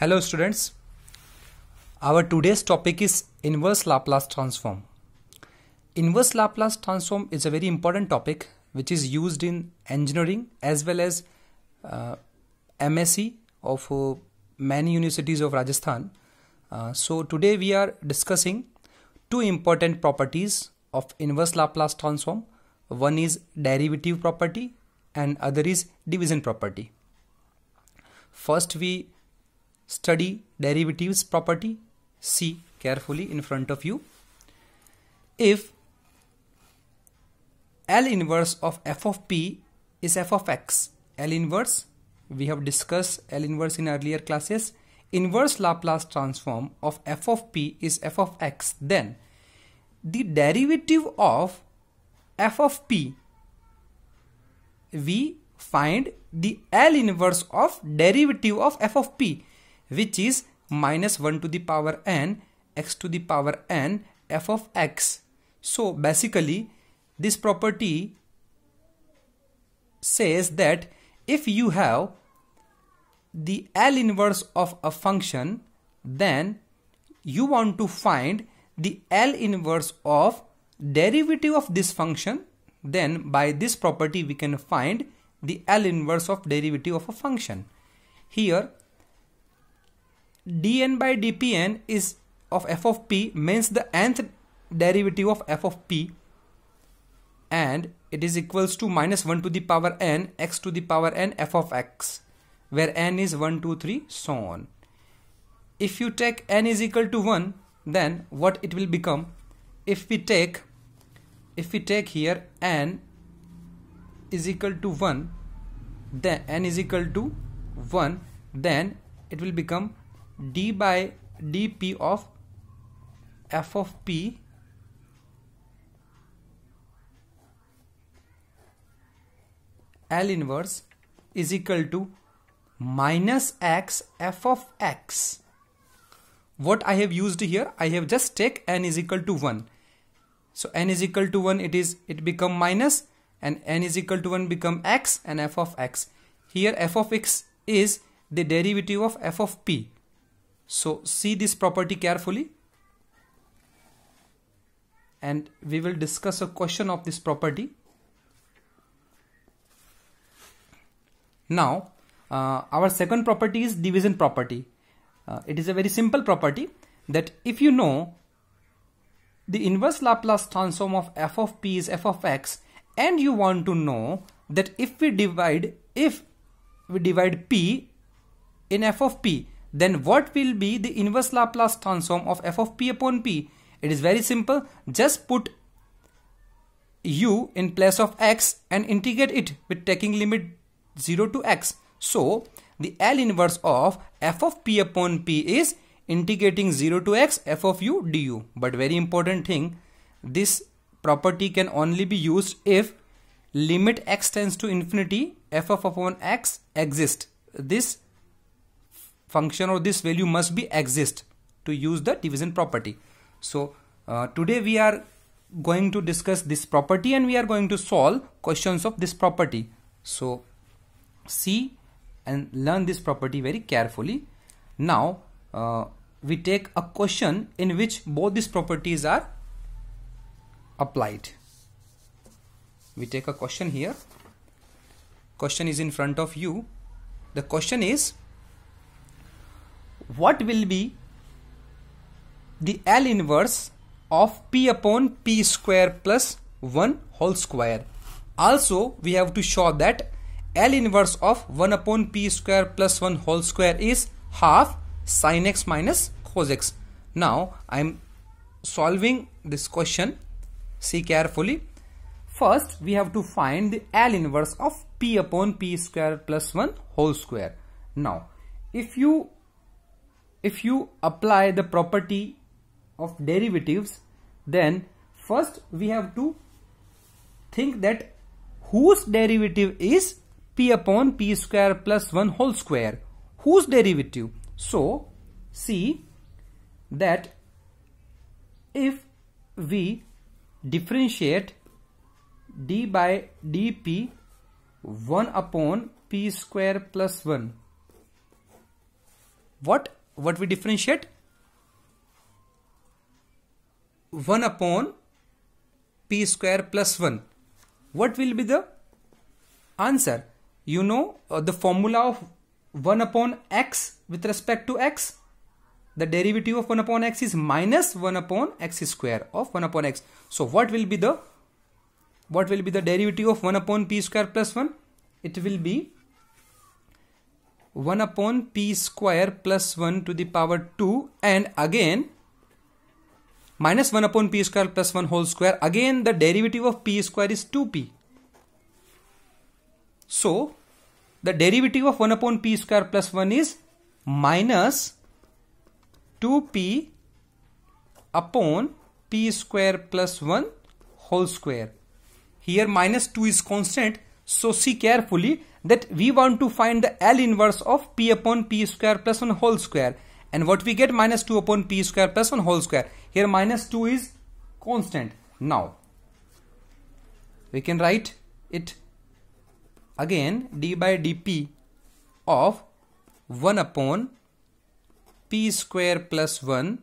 Hello students. Our today's topic is inverse Laplace transform. Inverse Laplace transform is a very important topic which is used in engineering as well as uh, MSc of uh, many universities of Rajasthan. Uh, so today we are discussing two important properties of inverse Laplace transform. One is derivative property and other is division property. First we study derivatives property. See carefully in front of you. If L inverse of f of p is f of x, L inverse we have discussed L inverse in earlier classes. Inverse Laplace transform of f of p is f of x. Then the derivative of f of p we find the L inverse of derivative of f of p which is minus 1 to the power n x to the power n f of x. So basically this property says that if you have the L inverse of a function then you want to find the L inverse of derivative of this function then by this property we can find the L inverse of derivative of a function. Here dn by dpn is of f of p means the nth derivative of f of p and it is equals to minus 1 to the power n x to the power n f of x where n is 1 2 3 so on. If you take n is equal to 1 then what it will become? If we take if we take here n is equal to 1 then n is equal to 1 then it will become d by dp of f of p L inverse is equal to minus x f of x. What I have used here, I have just take n is equal to 1. So n is equal to 1, it is it become minus and n is equal to 1 become x and f of x. Here f of x is the derivative of f of p. So see this property carefully and we will discuss a question of this property. Now uh, our second property is division property. Uh, it is a very simple property that if you know the inverse Laplace transform of f of p is f of x and you want to know that if we divide if we divide p in f of p then what will be the inverse Laplace transform of f of p upon p? It is very simple. Just put u in place of x and integrate it with taking limit 0 to x. So, the L inverse of f of p upon p is integrating 0 to x f of u du. But very important thing, this property can only be used if limit x tends to infinity f of upon x exists. This function or this value must be exist to use the division property. So uh, today we are going to discuss this property and we are going to solve questions of this property. So see and learn this property very carefully. Now uh, we take a question in which both these properties are applied. We take a question here. Question is in front of you. The question is what will be the L inverse of P upon P square plus 1 whole square. Also, we have to show that L inverse of 1 upon P square plus 1 whole square is half sin x minus cos x. Now, I am solving this question. See carefully. First, we have to find the L inverse of P upon P square plus 1 whole square. Now, if you if you apply the property of derivatives then first we have to think that whose derivative is p upon p square plus 1 whole square? Whose derivative? So see that if we differentiate d by dp 1 upon p square plus 1 what what we differentiate? 1 upon p square plus 1 what will be the answer? You know uh, the formula of 1 upon x with respect to x the derivative of 1 upon x is minus 1 upon x square of 1 upon x. So what will be the what will be the derivative of 1 upon p square plus 1 it will be 1 upon p square plus 1 to the power 2 and again minus 1 upon p square plus 1 whole square again the derivative of p square is 2p so the derivative of 1 upon p square plus 1 is minus 2p upon p square plus 1 whole square. Here minus 2 is constant. So see carefully that we want to find the L inverse of p upon p square plus 1 whole square. And what we get minus 2 upon p square plus 1 whole square. Here minus 2 is constant. Now we can write it again d by dp of 1 upon p square plus 1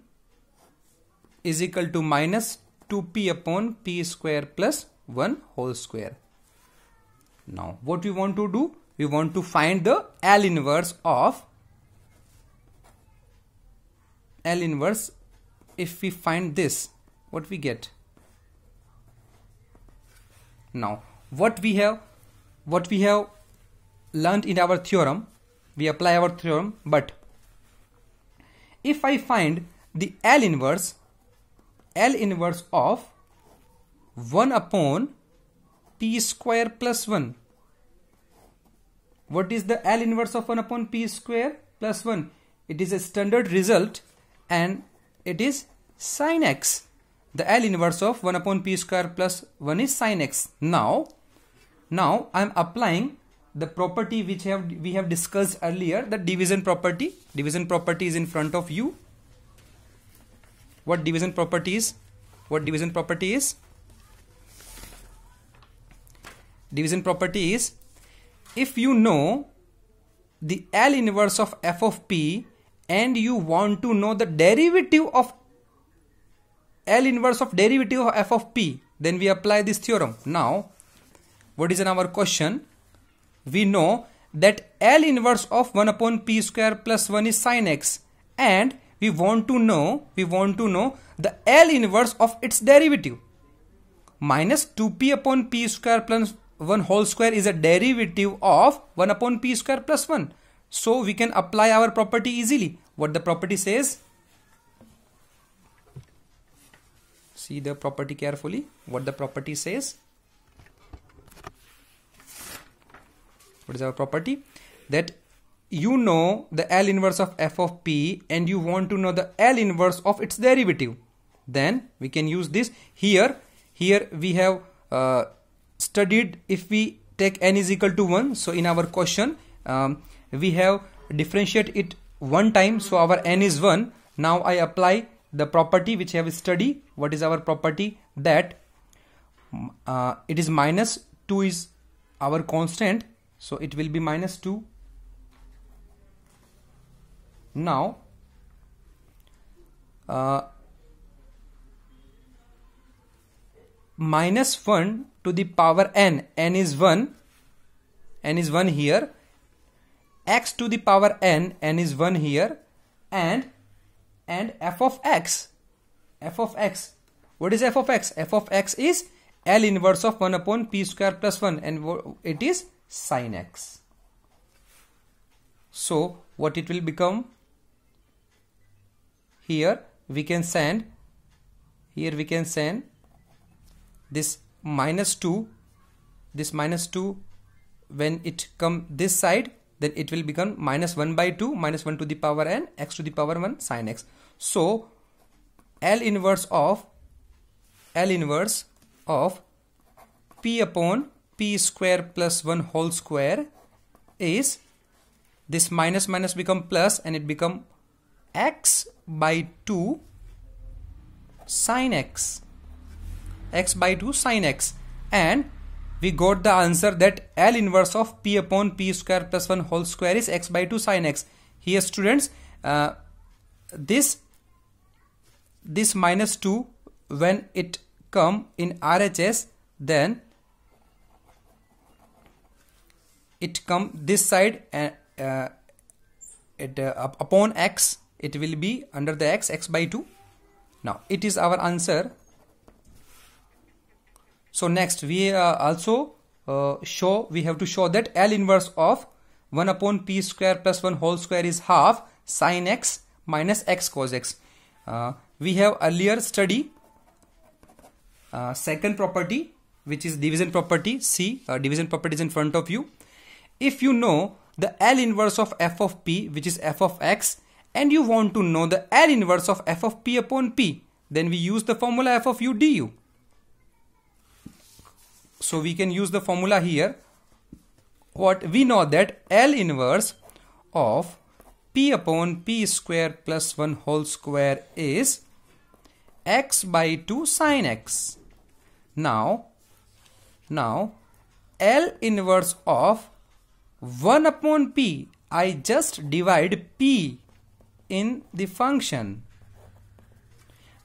is equal to minus 2p upon p square plus 1 whole square. Now what we want to do? We want to find the L inverse of L inverse if we find this what we get now what we have what we have learned in our theorem we apply our theorem but if I find the L inverse L inverse of 1 upon p square plus 1 what is the L inverse of 1 upon p square plus 1 it is a standard result and it is sine x. The L inverse of 1 upon p square plus 1 is sine x. Now now I am applying the property which have we have discussed earlier the division property. Division property is in front of you. What division property is? What division property is division property is if you know the L inverse of f of p and you want to know the derivative of L inverse of derivative of f of p then we apply this theorem now what is in our question? We know that L inverse of 1 upon p square plus 1 is sine x and we want to know we want to know the L inverse of its derivative minus 2p upon p square plus 1 whole square is a derivative of 1 upon p square plus 1 so we can apply our property easily. What the property says? See the property carefully. What the property says? What is our property? That you know the L inverse of f of p and you want to know the L inverse of its derivative. Then we can use this. Here here we have uh, studied if we take n is equal to 1 so in our question um, we have differentiate it one time. So our n is 1 now I apply the property which I have studied. What is our property? That uh, it is minus 2 is our constant. So it will be minus 2 now uh, minus 1 to the power n. n is 1 n is 1 here. x to the power n. n is 1 here. And and f of x. f of x. What is f of x? f of x is l inverse of 1 upon p square plus 1 and it is sine x. So what it will become? Here we can send, here we can send this minus 2, this minus 2 when it come this side then it will become minus 1 by 2 minus 1 to the power n x to the power 1 sine x. So L inverse of L inverse of p upon p square plus 1 whole square is this minus minus become plus and it become x by 2 sine x x by 2 sine x. And we got the answer that L inverse of p upon p square plus 1 whole square is x by 2 sine x. Here students uh, this this minus 2 when it come in RHS then it come this side and uh, it uh, upon x it will be under the x x by 2 now it is our answer so next we uh, also uh, show we have to show that L inverse of 1 upon p square plus 1 whole square is half sine x minus x cos x. Uh, we have earlier study uh, second property which is division property. C uh, division property is in front of you. If you know the L inverse of f of p which is f of x and you want to know the L inverse of f of p upon p then we use the formula f of u du so we can use the formula here. What we know that L inverse of p upon p square plus 1 whole square is x by 2 sine x. Now now L inverse of 1 upon p I just divide p in the function.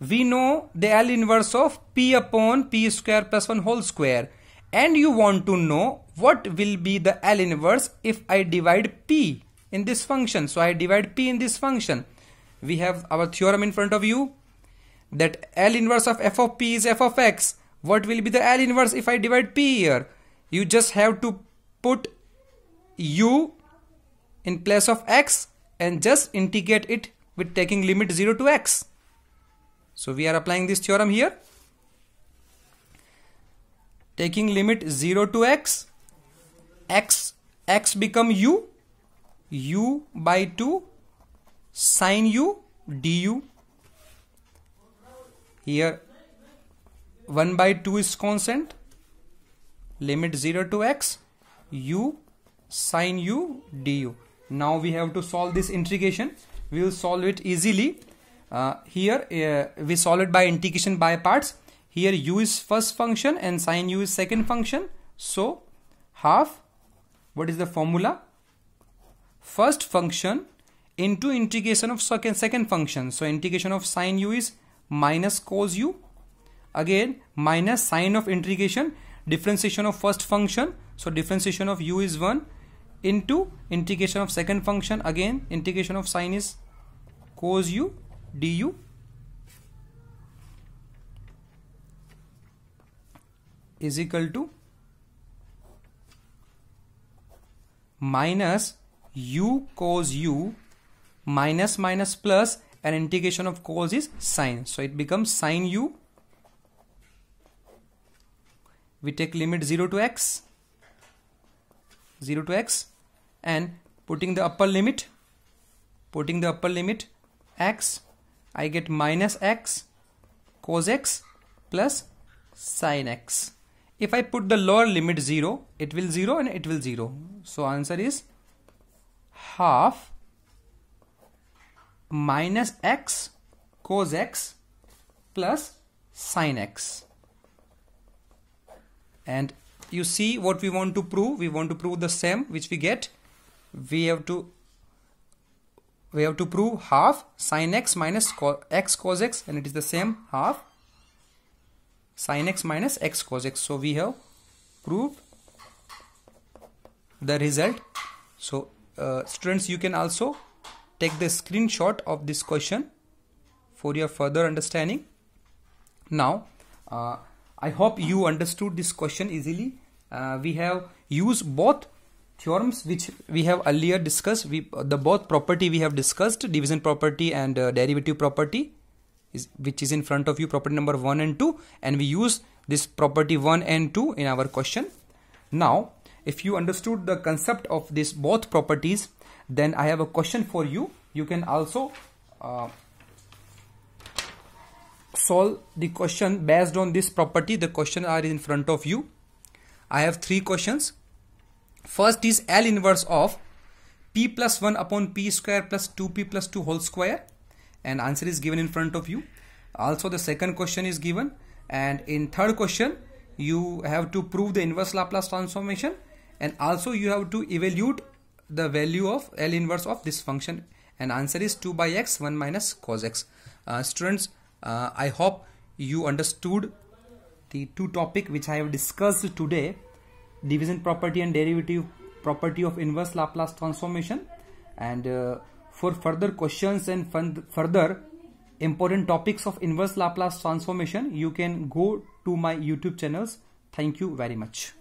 We know the L inverse of p upon p square plus 1 whole square and you want to know what will be the L inverse if I divide p in this function so I divide p in this function we have our theorem in front of you that L inverse of f of p is f of x what will be the L inverse if I divide p here you just have to put u in place of x and just integrate it with taking limit 0 to x. So we are applying this theorem here. Taking limit 0 to x, x, x become u, u by 2 sine u du. Here 1 by 2 is constant, limit 0 to x, u sine u du. Now we have to solve this integration. We will solve it easily. Uh, here uh, we solve it by integration by parts here u is first function and sine u is second function. So half what is the formula? First function into integration of second second function. So integration of sine u is minus cos u. Again minus sine of integration differentiation of first function. So differentiation of u is 1 into integration of second function. Again integration of sine is cos u du is equal to minus u cos u minus minus plus and integration of cos is sine. So it becomes sine u. We take limit 0 to x 0 to x and putting the upper limit putting the upper limit x I get minus x cos x plus sine x if I put the lower limit 0 it will 0 and it will 0 so answer is half minus x cos x plus sin x. And you see what we want to prove? We want to prove the same which we get. We have to we have to prove half sine x minus x cos x and it is the same half sine x minus x cos x. So we have proved the result. So uh, students you can also take the screenshot of this question for your further understanding. Now uh, I hope you understood this question easily. Uh, we have used both theorems which we have earlier discussed. We the both property we have discussed division property and uh, derivative property is which is in front of you property number 1 and 2 and we use this property 1 and 2 in our question. Now if you understood the concept of these both properties then I have a question for you. You can also uh, solve the question based on this property. The question are in front of you. I have three questions. First is L inverse of p plus 1 upon p square plus 2p plus 2 whole square and answer is given in front of you. Also the second question is given. And in third question you have to prove the inverse Laplace transformation. And also you have to evaluate the value of L inverse of this function. And answer is 2 by x 1 minus cos x. Uh, students uh, i hope you understood the two topic which i have discussed today. Division property and derivative property of inverse laplace transformation. And uh, for further questions and further important topics of inverse laplace transformation you can go to my youtube channels. Thank you very much